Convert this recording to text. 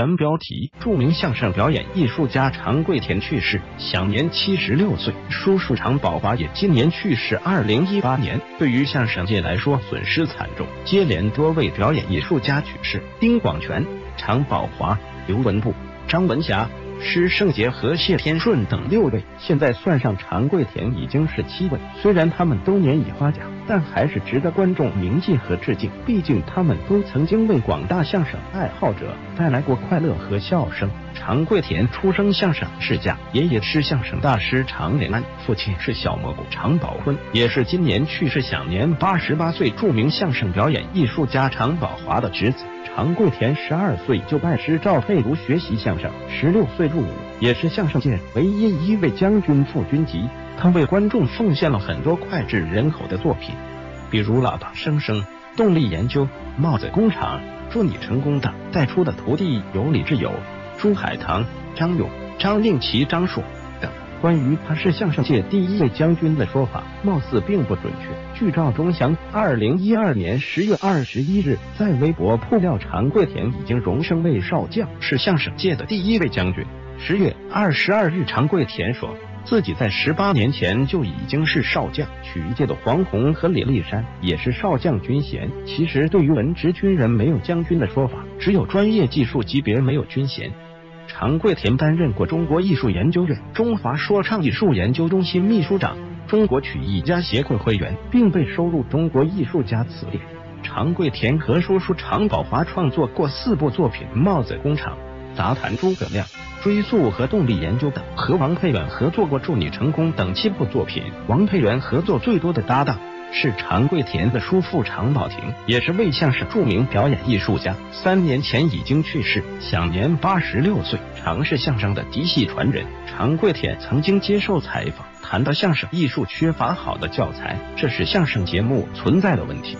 原标题：著名相声表演艺术家常贵田去世，享年七十六岁。叔叔常宝华也今年去世。二零一八年，对于相声界来说损失惨重，接连多位表演艺术家去世：丁广泉、常宝华、刘文步、张文霞。施圣杰和谢天顺等六位，现在算上常贵田已经是七位。虽然他们都年已花甲，但还是值得观众铭记和致敬。毕竟他们都曾经为广大相声爱好者带来过快乐和笑声。常贵田出生相声世家，爷爷是相声大师常连安，父亲是小蘑菇常宝坤，也是今年去世享年八十八岁著名相声表演艺术家常宝华的侄子。常贵田十二岁就拜师赵佩如学习相声，十六岁入伍，也是相声界唯一一位将军副军级。他为观众奉献了很多脍炙人口的作品，比如《喇叭声声》《动力研究》《帽子工厂》《祝你成功》等。带出的徒弟有李志友、朱海棠、张勇、张令奇、张硕等。关于他是相声界第一位将军的说法，貌似并不准确。据赵忠祥二零一二年十月二十一日在微博曝料，常贵田已经荣升为少将，是相声界的第一位将军。十月二十二日，常贵田说自己在十八年前就已经是少将。曲艺界的黄宏和李立山也是少将军衔。其实，对于文职军人没有将军的说法，只有专业技术级别没有军衔。常贵田担任过中国艺术研究院、中华说唱艺术研究中心秘书长、中国曲艺家协会会员，并被收入中国艺术家词典。常贵田和叔叔常宝华创作过四部作品：《帽子工厂》《杂谈诸葛亮》《追溯》和《动力研究》等。和王佩远合作过《祝你成功》等七部作品。王佩元合作最多的搭档。是常贵田的叔父常宝霆，也是魏相声著名表演艺术家，三年前已经去世，享年八十六岁。常氏相声的嫡系传人。常贵田曾经接受采访，谈到相声艺术缺乏好的教材，这是相声节目存在的问题。